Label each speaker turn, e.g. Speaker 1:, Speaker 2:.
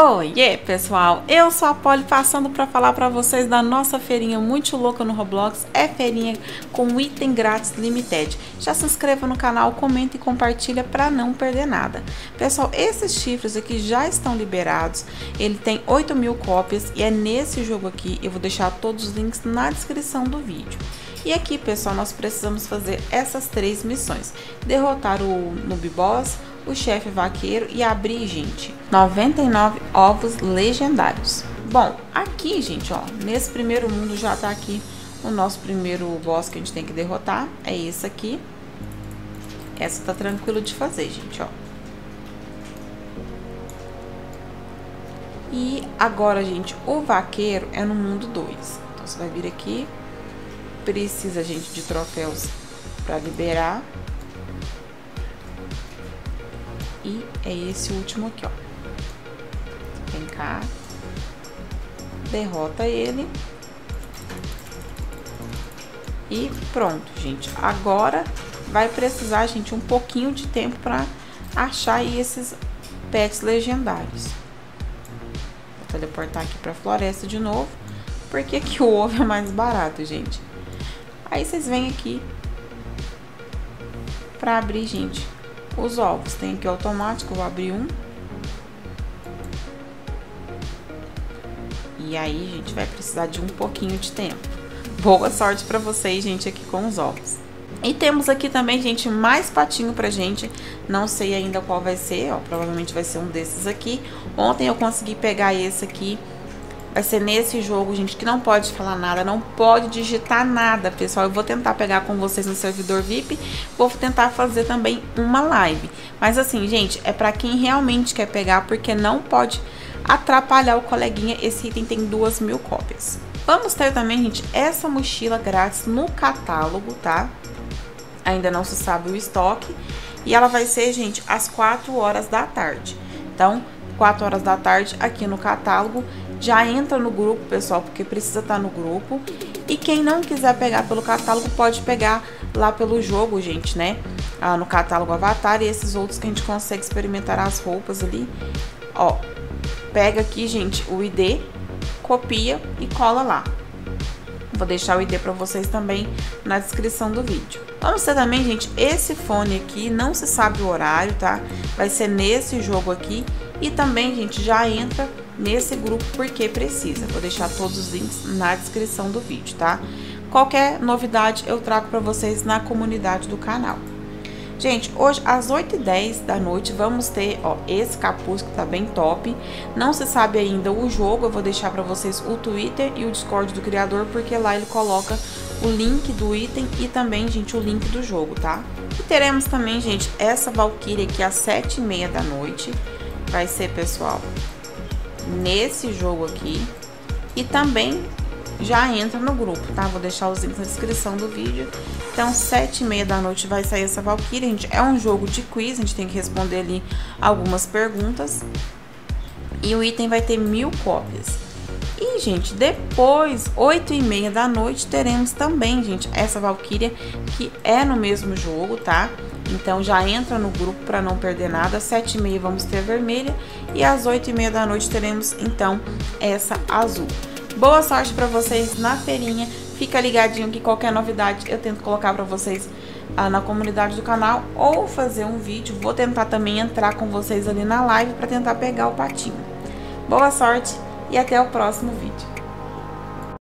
Speaker 1: Oiê, pessoal! Eu sou a Polly passando para falar para vocês da nossa feirinha muito louca no Roblox. É feirinha com item grátis limited. Já se inscreva no canal, comenta e compartilha para não perder nada. Pessoal, esses chifres aqui já estão liberados. Ele tem 8 mil cópias e é nesse jogo aqui. Eu vou deixar todos os links na descrição do vídeo. E aqui, pessoal, nós precisamos fazer essas três missões. Derrotar o Noob Boss, o chefe vaqueiro e abrir, gente, 99 ovos legendários. Bom, aqui, gente, ó, nesse primeiro mundo já tá aqui o nosso primeiro boss que a gente tem que derrotar. É esse aqui. Essa tá tranquilo de fazer, gente, ó. E agora, gente, o vaqueiro é no mundo 2. Então, você vai vir aqui. Precisa, gente, de troféus para liberar. E é esse último aqui, ó. Vem cá. Derrota ele. E pronto, gente. Agora vai precisar, gente, um pouquinho de tempo para achar aí esses pets legendários. Vou teleportar aqui para floresta de novo. Porque aqui o ovo é mais barato, gente. Aí vocês vêm aqui para abrir, gente, os ovos. Tem aqui automático, vou abrir um. E aí, gente, vai precisar de um pouquinho de tempo. Boa sorte para vocês, gente, aqui com os ovos. E temos aqui também, gente, mais patinho pra gente. Não sei ainda qual vai ser, ó. Provavelmente vai ser um desses aqui. Ontem eu consegui pegar esse aqui Vai ser nesse jogo, gente, que não pode falar nada, não pode digitar nada, pessoal. Eu vou tentar pegar com vocês no servidor VIP, vou tentar fazer também uma live. Mas assim, gente, é para quem realmente quer pegar, porque não pode atrapalhar o coleguinha. Esse item tem duas mil cópias. Vamos ter também, gente, essa mochila grátis no catálogo, tá? Ainda não se sabe o estoque. E ela vai ser, gente, às 4 horas da tarde. Então, 4 horas da tarde aqui no catálogo já entra no grupo, pessoal, porque precisa estar tá no grupo. E quem não quiser pegar pelo catálogo, pode pegar lá pelo jogo, gente, né? Ah, no catálogo Avatar e esses outros que a gente consegue experimentar as roupas ali. Ó, pega aqui, gente, o ID, copia e cola lá. Vou deixar o ID para vocês também na descrição do vídeo. Vamos ter também, gente, esse fone aqui, não se sabe o horário, tá? Vai ser nesse jogo aqui. E também, gente, já entra nesse grupo porque precisa. Vou deixar todos os links na descrição do vídeo, tá? Qualquer novidade eu trago para vocês na comunidade do canal. Gente, hoje às 8h10 da noite vamos ter, ó, esse capuz que tá bem top. Não se sabe ainda o jogo, eu vou deixar para vocês o Twitter e o Discord do criador, porque lá ele coloca o link do item e também, gente, o link do jogo, tá? E teremos também, gente, essa Valkyrie aqui às 7h30 da noite. Vai ser, pessoal, nesse jogo aqui e também já entra no grupo, tá? Vou deixar os links na descrição do vídeo. Então, sete e meia da noite vai sair essa Valkyrie, gente. É um jogo de quiz, a gente tem que responder ali algumas perguntas. E o item vai ter mil cópias. E, gente, depois, oito e meia da noite, teremos também, gente, essa Valkyria, que é no mesmo jogo, tá? Então já entra no grupo para não perder nada. Às 7h30 vamos ter a vermelha e às 8h30 da noite teremos então essa azul. Boa sorte para vocês na feirinha. Fica ligadinho que qualquer novidade eu tento colocar para vocês ah, na comunidade do canal ou fazer um vídeo. Vou tentar também entrar com vocês ali na live para tentar pegar o patinho. Boa sorte e até o próximo vídeo.